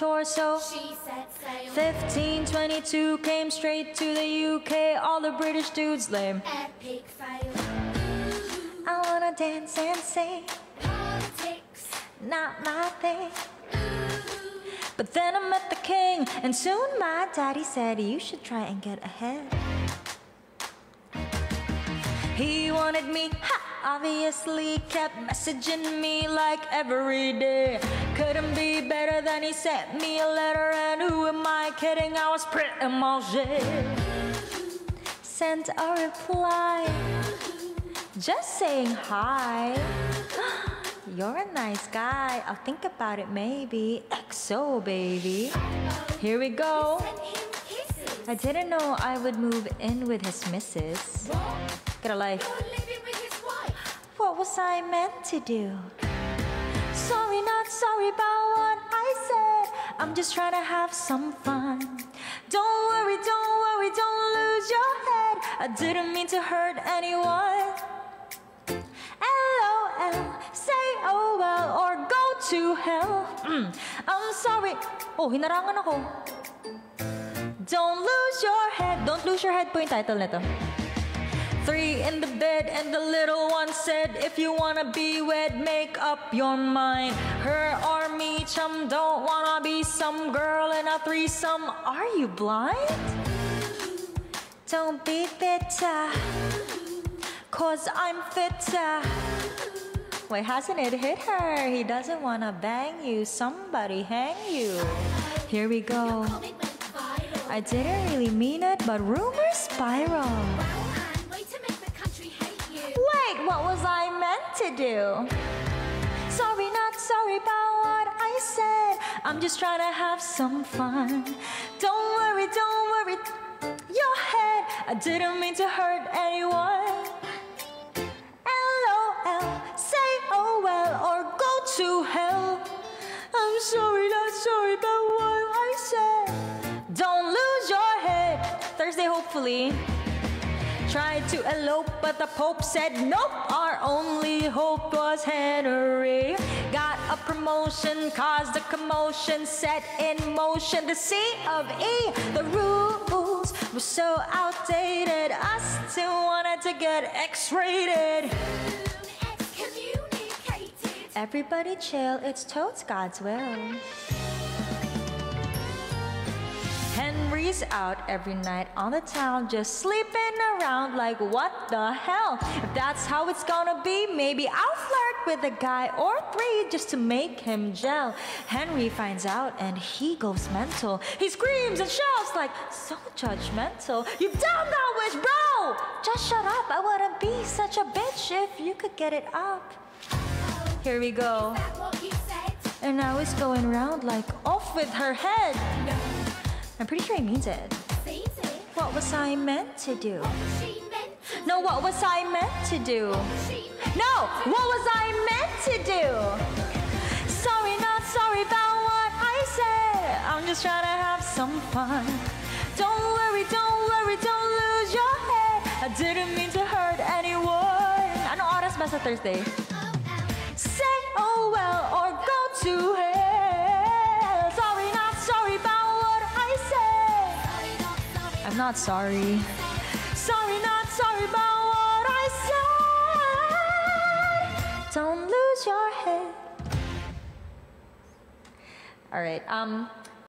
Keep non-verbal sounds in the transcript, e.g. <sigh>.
torso. She set sail. 1522 came straight to the UK. All the British dudes lame. Epic fail. I wanna dance and sing, Politics. not my thing. But then I met the king, and soon my daddy said you should try and get ahead. He wanted me, ha, obviously kept messaging me like every day. Couldn't be better than he sent me a letter, and who am I kidding? I was pretty much Sent a reply, just saying hi. <gasps> You're a nice guy. I'll think about it maybe. XO, baby. Here we go. I didn't know I would move in with his missus. Get a life. What was I meant to do? Sorry, not sorry about what I said. I'm just trying to have some fun. Don't worry, don't worry, don't lose your head. I didn't mean to hurt anyone. LOL, say oh well or go to hell. Mm, I'm sorry. Oh, hinarangan ako. Don't lose your head. Don't lose your head po yung title nito. Three in the bed, and the little one said, If you wanna be wed, make up your mind. Her or me, chum, don't wanna be some girl in a threesome. Are you blind? Don't be bitter, cause I'm fitter. Wait, hasn't it hit her? He doesn't wanna bang you, somebody hang you. Here we go. I didn't really mean it, but rumors spiral. What was I meant to do? Sorry, not sorry about what I said. I'm just trying to have some fun. Don't worry, don't worry, your head. I didn't mean to hurt anyone. LOL, say oh well or go to hell. I'm sorry, not sorry about what I said. Don't lose your head. Thursday, hopefully. Tried to elope, but the Pope said nope. Our only hope was Henry. Got a promotion, caused a commotion, set in motion the C of E. The rules were so outdated. Us two wanted to get X rated. Everybody chill, it's totes God's will. Henry's out every night on the town, just sleeping around like what the hell? If that's how it's gonna be, maybe I'll flirt with a guy or three just to make him gel. Henry finds out and he goes mental. He screams and shouts like, so judgmental. You dumb that witch, bro! Just shut up, I wouldn't be such a bitch if you could get it up. Here we go. And now it's going round like off with her head. I'm pretty sure he means it. What was I meant to do? No, what was I meant to do? No, what was I meant to do? Sorry, not sorry about what I said. I'm just trying to have some fun. Don't worry, don't worry, don't lose your head. I didn't mean to hurt anyone. Ano oras ba sa Thursday? Say oh well or go to hell. Not sorry. Sorry, not sorry about what I said. Don't lose your head. All right. Um,